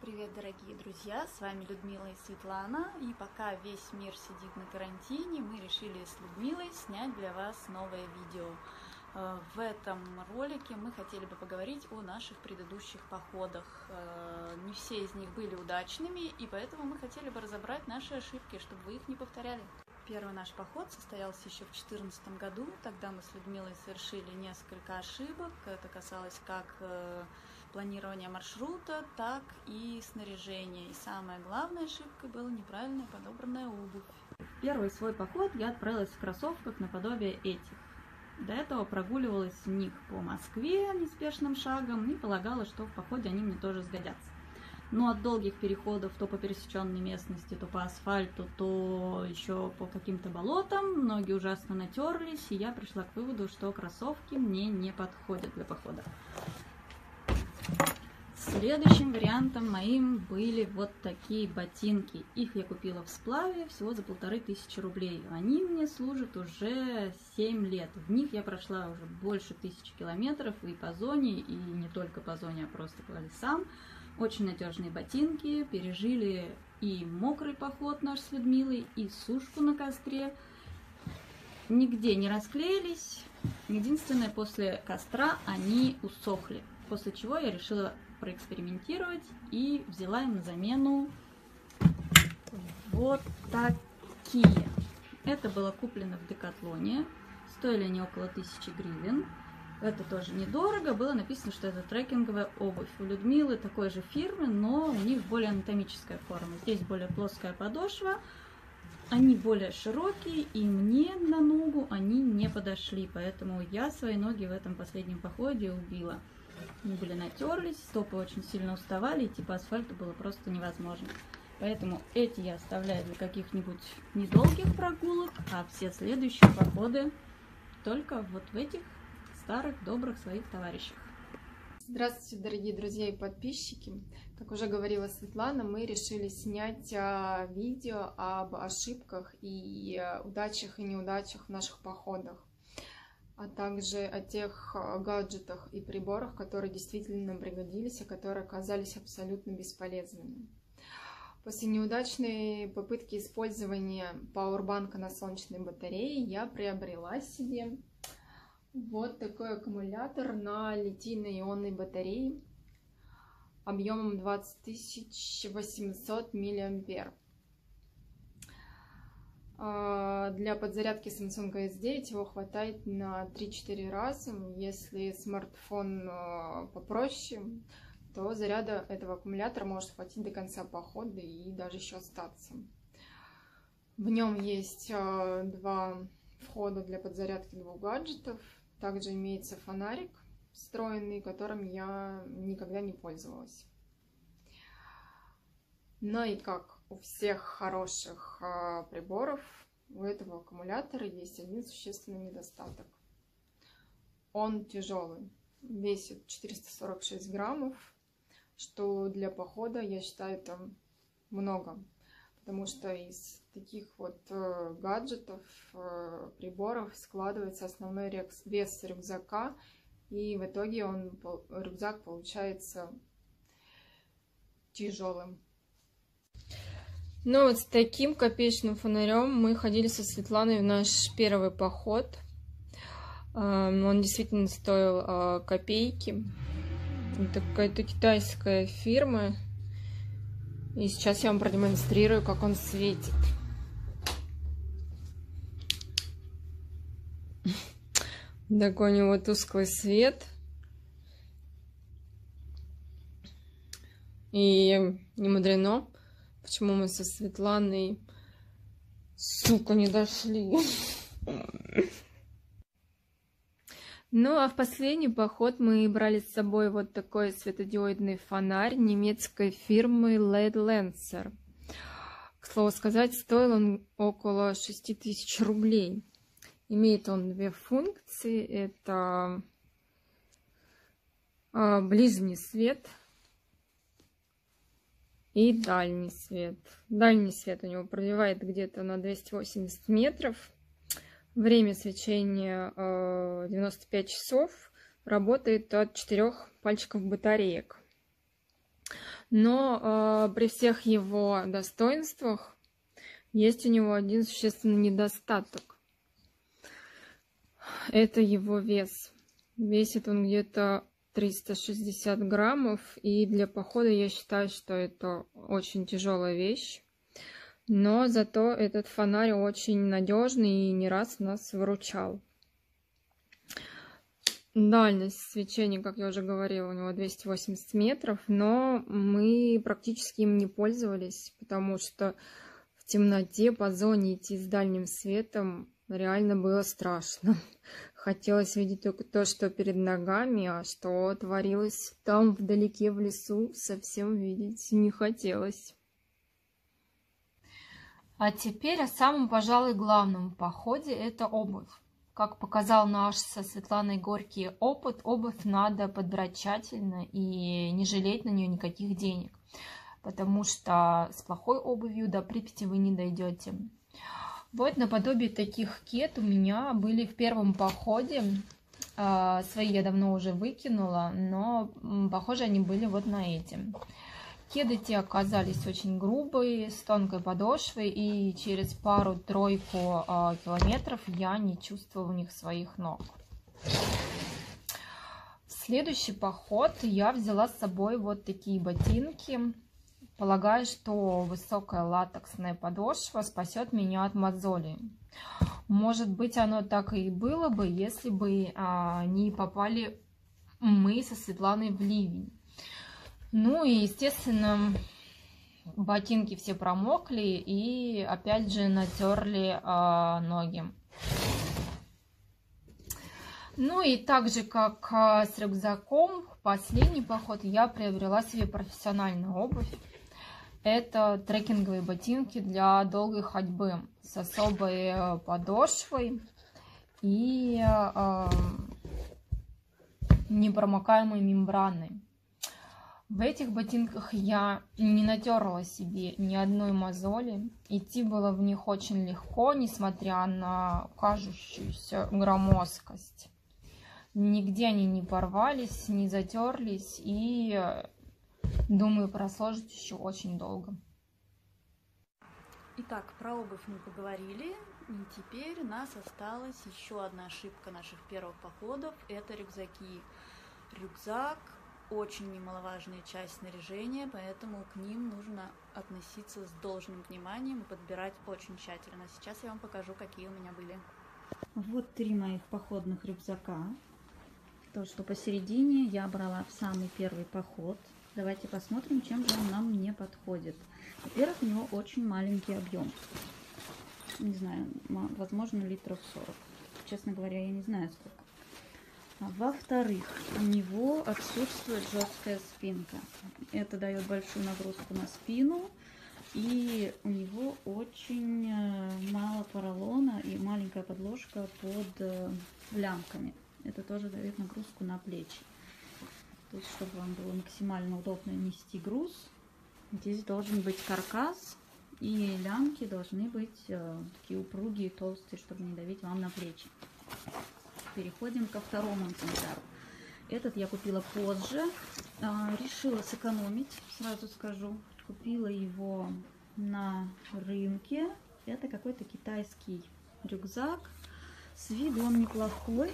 Привет, дорогие друзья! С вами Людмила и Светлана. И пока весь мир сидит на карантине, мы решили с Людмилой снять для вас новое видео. Э, в этом ролике мы хотели бы поговорить о наших предыдущих походах. Э, не все из них были удачными, и поэтому мы хотели бы разобрать наши ошибки, чтобы вы их не повторяли. Первый наш поход состоялся еще в 2014 году. Тогда мы с Людмилой совершили несколько ошибок. Это касалось как э, планирования маршрута, так и снаряжения. И самая главная ошибка была неправильно подобранная обувь. Первый свой поход я отправилась в кроссовках наподобие этих. До этого прогуливалась в них по Москве неспешным шагом и полагала, что в походе они мне тоже сгодятся. Но от долгих переходов то по пересеченной местности, то по асфальту, то еще по каким-то болотам ноги ужасно натерлись, и я пришла к выводу, что кроссовки мне не подходят для похода. Следующим вариантом моим были вот такие ботинки. Их я купила в сплаве всего за полторы тысячи рублей. Они мне служат уже 7 лет. В них я прошла уже больше тысячи километров и по зоне, и не только по зоне, а просто по лесам. Очень надежные ботинки, пережили и мокрый поход наш с Людмилой, и сушку на костре. Нигде не расклеились. Единственное, после костра они усохли. После чего я решила проэкспериментировать и взяла им на замену вот такие. Это было куплено в Декатлоне. Стоили они около 1000 гривен. Это тоже недорого. Было написано, что это трекинговая обувь. У Людмилы такой же фирмы, но у них более анатомическая форма. Здесь более плоская подошва. Они более широкие, и мне на ногу они не подошли. Поэтому я свои ноги в этом последнем походе убила. Они были натерлись, стопы очень сильно уставали, идти по асфальту было просто невозможно. Поэтому эти я оставляю для каких-нибудь недолгих прогулок, а все следующие походы только вот в этих старых добрых своих товарищах. Здравствуйте, дорогие друзья и подписчики! Как уже говорила Светлана, мы решили снять а, видео об ошибках и удачах и неудачах в наших походах а также о тех а, гаджетах и приборах, которые действительно пригодились, а которые оказались абсолютно бесполезными. После неудачной попытки использования пауэрбанка на солнечной батарее я приобрела себе вот такой аккумулятор на литийно-ионной батарее объемом 20 800 мА. А, для подзарядки Samsung S9 его хватает на 3-4 раза. Если смартфон а, попроще, то заряда этого аккумулятора может хватить до конца похода и даже еще остаться. В нем есть а, два входа для подзарядки двух гаджетов. Также имеется фонарик встроенный, которым я никогда не пользовалась. Ну и как у всех хороших э, приборов, у этого аккумулятора есть один существенный недостаток. Он тяжелый, весит 446 граммов, что для похода, я считаю, это много. Потому что из таких вот э, гаджетов, э, приборов складывается основной вес рюкзака, и в итоге он, рюкзак получается тяжелым. Ну вот с таким копеечным фонарем мы ходили со Светланой в наш первый поход. Он действительно стоил а, копейки. Это какая-то китайская фирма. И сейчас я вам продемонстрирую, как он светит. Такой у него тусклый свет. И не мудрено, почему мы со Светланой, сука, не дошли. Ну, а в последний поход мы брали с собой вот такой светодиодный фонарь немецкой фирмы LED Lancer. К слову сказать, стоил он около 6000 рублей. Имеет он две функции. Это а, ближний свет – и дальний свет. Дальний свет у него пробивает где-то на 280 метров. Время свечения 95 э, часов. Работает от 4 пальчиков батареек. Но э, при всех его достоинствах есть у него один существенный недостаток. Это его вес. Весит он где-то 360 граммов, и для похода я считаю, что это очень тяжелая вещь. Но зато этот фонарь очень надежный и не раз нас выручал. Дальность свечения, как я уже говорила, у него 280 метров, но мы практически им не пользовались, потому что в темноте по зоне идти с дальним светом реально было страшно. Хотелось видеть только то, что перед ногами, а что творилось там вдалеке в лесу, совсем видеть не хотелось. А теперь о самом, пожалуй, главном походе – это обувь. Как показал наш со Светланой Горький опыт, обувь надо подбирать тщательно и не жалеть на нее никаких денег, потому что с плохой обувью до Припяти вы не дойдете. Вот наподобие таких кет у меня были в первом походе. А, свои я давно уже выкинула, но похоже они были вот на эти. Кеды те оказались очень грубые, с тонкой подошвой, и через пару-тройку э, километров я не чувствовала у них своих ног. В следующий поход я взяла с собой вот такие ботинки. Полагаю, что высокая латексная подошва спасет меня от мозолей. Может быть, оно так и было бы, если бы а, не попали мы со Светланой в ливень. Ну и, естественно, ботинки все промокли и опять же натерли э, ноги. Ну и так же, как э, с рюкзаком, в последний поход я приобрела себе профессиональную обувь. Это трекинговые ботинки для долгой ходьбы с особой э, подошвой и э, непромокаемой мембраной. В этих ботинках я не натерла себе ни одной мозоли. Идти было в них очень легко, несмотря на кажущуюся громоздкость. Нигде они не порвались, не затерлись и, думаю, прослужат еще очень долго. Итак, про обувь мы поговорили. И теперь у нас осталась еще одна ошибка наших первых походов. Это рюкзаки. Рюкзак очень немаловажная часть снаряжения, поэтому к ним нужно относиться с должным вниманием и подбирать очень тщательно. Сейчас я вам покажу, какие у меня были. Вот три моих походных рюкзака. То, что посередине я брала в самый первый поход. Давайте посмотрим, чем же он нам не подходит. Во-первых, у него очень маленький объем. Не знаю, возможно, литров 40. Честно говоря, я не знаю, сколько. Во-вторых, у него отсутствует жесткая спинка. Это дает большую нагрузку на спину. И у него очень э, мало поролона и маленькая подложка под э, лямками. Это тоже дает нагрузку на плечи. То есть, чтобы вам было максимально удобно нести груз, здесь должен быть каркас, и лямки должны быть э, такие упругие, толстые, чтобы не давить вам на плечи переходим ко второму экземпляру. Этот я купила позже. А, решила сэкономить, сразу скажу. Купила его на рынке. Это какой-то китайский рюкзак. С виду он неплохой.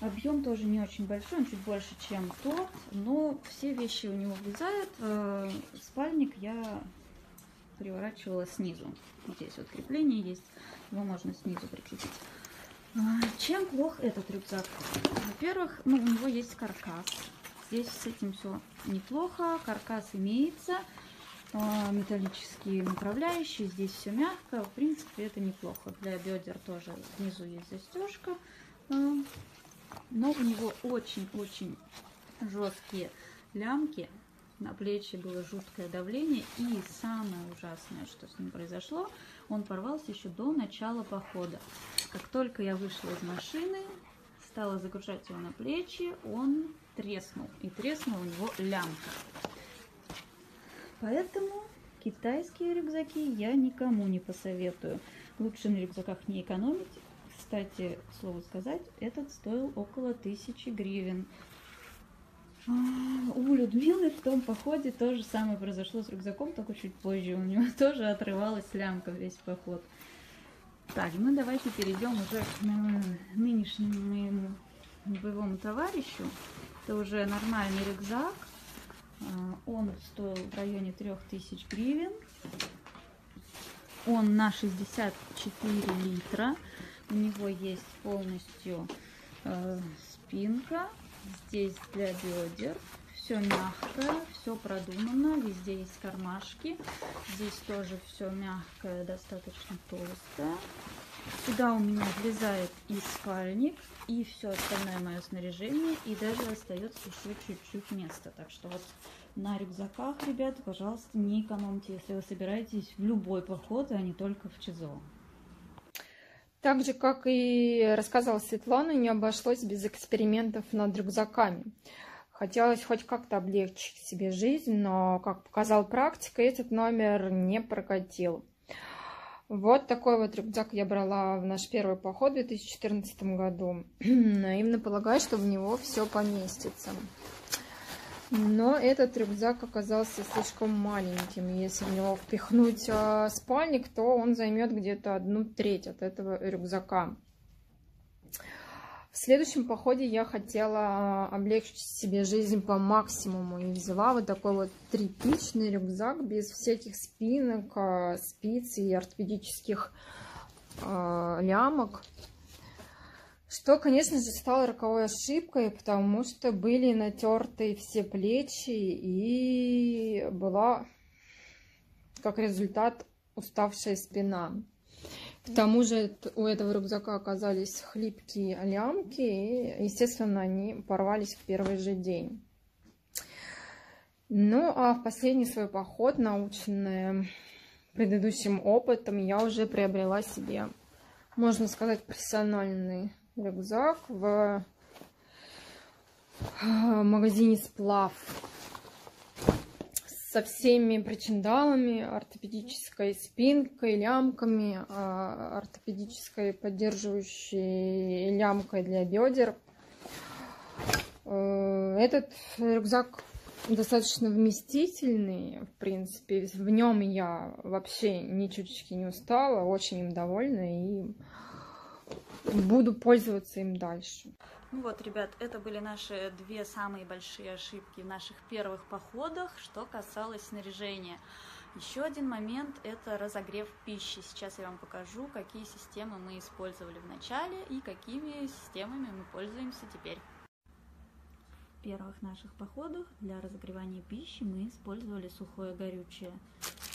Объем тоже не очень большой, он чуть больше, чем тот. Но все вещи у него влезают. А, спальник я приворачивала снизу. Здесь вот крепление есть. Его можно снизу прикрепить. А, чем плох этот рюкзак? Во-первых, ну, у него есть каркас. Здесь с этим все неплохо. Каркас имеется. А, металлические направляющие. Здесь все мягко. В принципе, это неплохо. Для бедер тоже снизу есть застежка. Но у него очень-очень жесткие лямки. На плечи было жуткое давление. И самое ужасное, что с ним произошло, он порвался еще до начала похода. Как только я вышла из машины, стала загружать его на плечи, он треснул. И треснул у него лямка. Поэтому китайские рюкзаки я никому не посоветую. Лучше на рюкзаках не экономить. Кстати, к слову сказать, этот стоил около тысячи гривен. У Людмилы в том походе то же самое произошло с рюкзаком, только чуть позже. У него тоже отрывалась лямка весь поход. Так, ну давайте перейдем уже к нынешнему моему боевому товарищу. Это уже нормальный рюкзак. А, он стоил в районе 3000 гривен. Он на 64 литра. У него есть полностью э, спинка Здесь для бедер. Все мягкое, все продумано. Везде есть кармашки. Здесь тоже все мягкое, достаточно толстое. Сюда у меня влезает и спальник, и все остальное мое снаряжение, и даже остается еще чуть-чуть места. Так что вот на рюкзаках, ребята, пожалуйста, не экономьте, если вы собираетесь в любой поход, а не только в ЧЗО. Так же, как и рассказала Светлана, не обошлось без экспериментов над рюкзаками. Хотелось хоть как-то облегчить себе жизнь, но, как показал практика, этот номер не прокатил. Вот такой вот рюкзак я брала в наш первый поход в 2014 году. Наивно полагаю, что в него все поместится. Но этот рюкзак оказался слишком маленьким. Если в него впихнуть э, спальник, то он займет где-то одну треть от этого рюкзака. В следующем походе я хотела облегчить себе жизнь по максимуму и взяла вот такой вот тряпичный рюкзак без всяких спинок, а, спиц и ортопедических э, лямок. Что, конечно же, стало роковой ошибкой, потому что были натерты все плечи и была, как результат, уставшая спина. К тому же у этого рюкзака оказались хлипкие лямки, и, естественно, они порвались в первый же день. Ну, а в последний свой поход, наученная предыдущим опытом, я уже приобрела себе, можно сказать, профессиональный рюкзак в магазине «Сплав» со всеми причиндалами, ортопедической спинкой, лямками, а, ортопедической поддерживающей лямкой для бедер. Э, этот рюкзак достаточно вместительный, в принципе. В нем я вообще ни чуточки не устала, очень им довольна и буду пользоваться им дальше. Ну вот, ребят, это были наши две самые большие ошибки в наших первых походах, что касалось снаряжения. Еще один момент – это разогрев пищи. Сейчас я вам покажу, какие системы мы использовали в начале и какими системами мы пользуемся теперь. Первых наших походах для разогревания пищи мы использовали сухое горючее.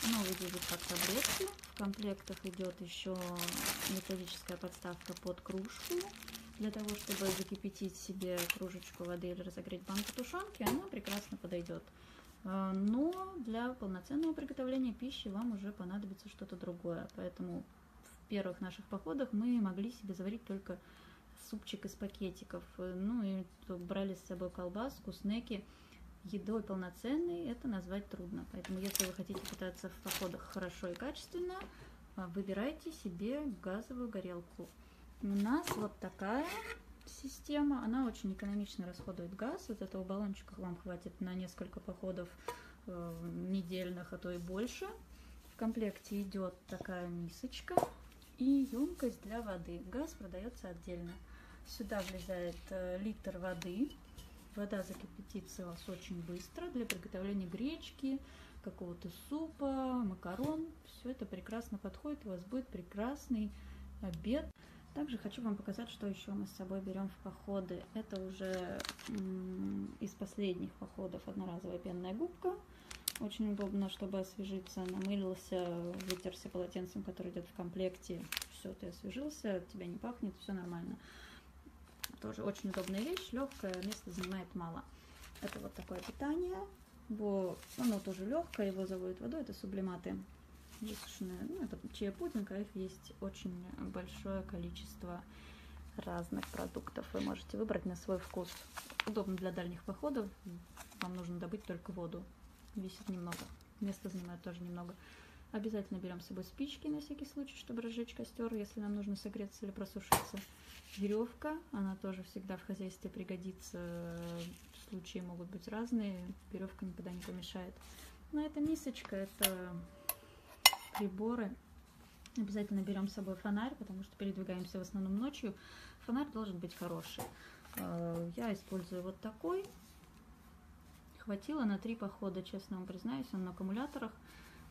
Оно выглядит как таблетки. В комплектах идет еще металлическая подставка под кружку. Для того, чтобы закипятить себе кружечку воды или разогреть банку тушенки, она прекрасно подойдет. А, но для полноценного приготовления пищи вам уже понадобится что-то другое. Поэтому в первых наших походах мы могли себе заварить только супчик из пакетиков. Ну и брали с собой колбаску, снеки едой полноценной это назвать трудно. Поэтому, если вы хотите питаться в походах хорошо и качественно, а, выбирайте себе газовую горелку. У нас вот такая система. Она очень экономично расходует газ. Вот этого баллончика вам хватит на несколько походов э, недельных, а то и больше. В комплекте идет такая мисочка и емкость для воды. Газ продается отдельно. Сюда влезает э, литр воды Вода закипятится у вас очень быстро для приготовления гречки, какого-то супа, макарон. Все это прекрасно подходит, у вас будет прекрасный обед. Также хочу вам показать, что еще мы с собой берем в походы. Это уже из последних походов одноразовая пенная губка. Очень удобно, чтобы освежиться, намылился, вытерся полотенцем, который идет в комплекте. Все, ты освежился, тебя не пахнет, все нормально. Тоже очень удобная вещь, легкая, места занимает мало. Это вот такое питание. Оно тоже легкое, его заводят водой, это сублиматы высушенные. Ну, это чия-пудинг, а их есть очень большое количество разных продуктов. Вы можете выбрать на свой вкус. Удобно для дальних походов. Вам нужно добыть только воду. Весит немного. Место занимает тоже немного. Обязательно берем с собой спички на всякий случай, чтобы разжечь костер, если нам нужно согреться или просушиться. Веревка, она тоже всегда в хозяйстве пригодится. Случаи могут быть разные, веревка никогда не помешает. Ну, это мисочка, это приборы. Обязательно берем с собой фонарь, потому что передвигаемся в основном ночью. Фонарь должен быть хороший. Э, я использую вот такой. Хватило на три похода, честно вам признаюсь, он на аккумуляторах.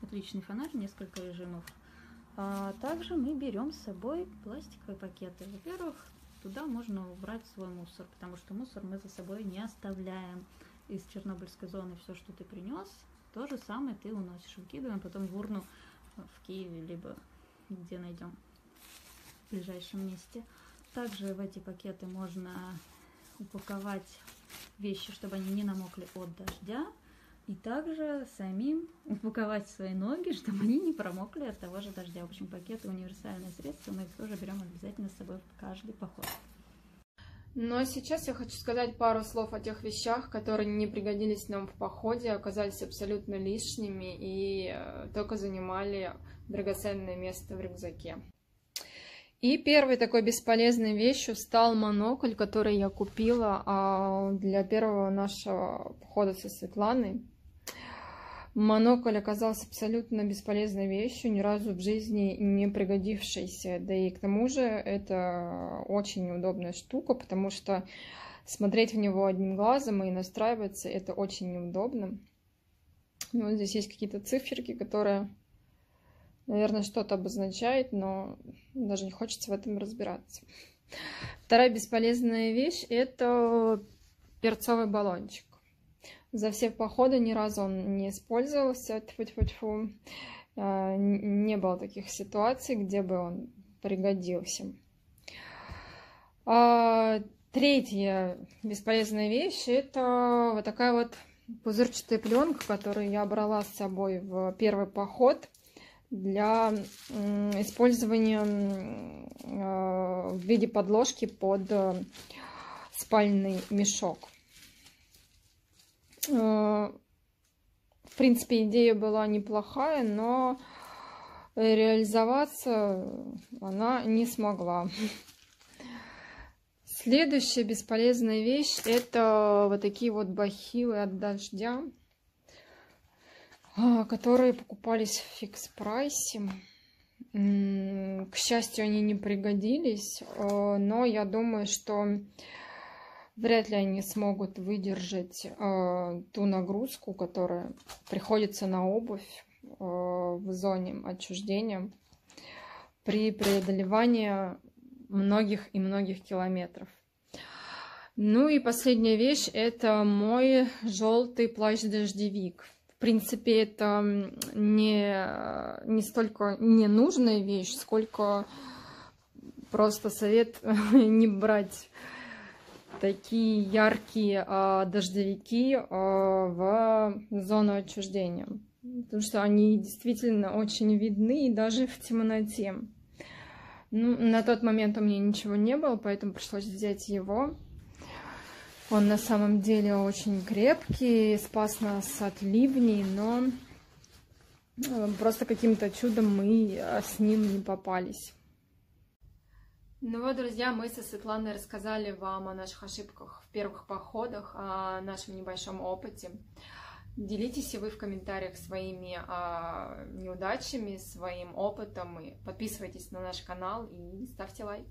Отличный фонарь, несколько режимов. А также мы берем с собой пластиковые пакеты. Во-первых, туда можно убрать свой мусор, потому что мусор мы за собой не оставляем. Из Чернобыльской зоны все, что ты принес, то же самое ты уносишь. Выкидываем потом в урну в Киеве, либо где найдем в ближайшем месте. Также в эти пакеты можно упаковать вещи, чтобы они не намокли от дождя. И также самим упаковать свои ноги, чтобы они не промокли от того же дождя. В общем, пакеты универсальное средство, мы их тоже берем обязательно с собой в каждый поход. А сейчас я хочу сказать пару слов о тех вещах, которые не пригодились нам в походе, оказались абсолютно лишними и э, только занимали драгоценное место в рюкзаке. И первой такой бесполезной вещью стал монокль, который я купила а, для первого нашего похода со Светланой. Монокль оказался абсолютно бесполезной вещью, ни разу в жизни не пригодившейся. Да и к тому же это очень неудобная штука, потому что смотреть в него одним глазом и настраиваться это очень неудобно. Вот здесь есть какие-то циферки, которые наверное, что-то обозначает, но даже не хочется в этом разбираться. Вторая бесполезная вещь – это перцовый баллончик. За все походы ни разу он не использовался, тьфу -тьфу -тьфу. Не было таких ситуаций, где бы он пригодился. А, третья бесполезная вещь – это вот такая вот пузырчатая пленка, которую я брала с собой в первый поход – для использования а, в виде подложки под э, спальный мешок. Э, в принципе, идея была неплохая, но реализоваться она не смогла. Следующая бесполезная вещь это вот такие вот бахилы от дождя. А, которые покупались в фикс-прайсе. К счастью, они не пригодились, а, но я думаю, что вряд ли они смогут выдержать а, ту нагрузку, которая приходится на обувь в зоне отчуждения при преодолевании многих и многих километров. Ну и последняя вещь – это мой желтый плащ-дождевик принципе, это не, не столько ненужная вещь, сколько просто совет не брать такие яркие а, дождевики а, в зону отчуждения. Потому что они действительно очень видны даже в темноте. Ну, на тот момент у меня ничего не было, поэтому пришлось взять его. Он на самом деле очень крепкий, спас нас от ливней, но э, просто каким-то чудом мы э, с ним не попались. Ну вот, друзья, мы со Светланой рассказали вам о наших ошибках в первых походах, о нашем небольшом опыте. Делитесь и вы в комментариях своими а, неудачами, своим опытом. И подписывайтесь на наш канал и ставьте лайк.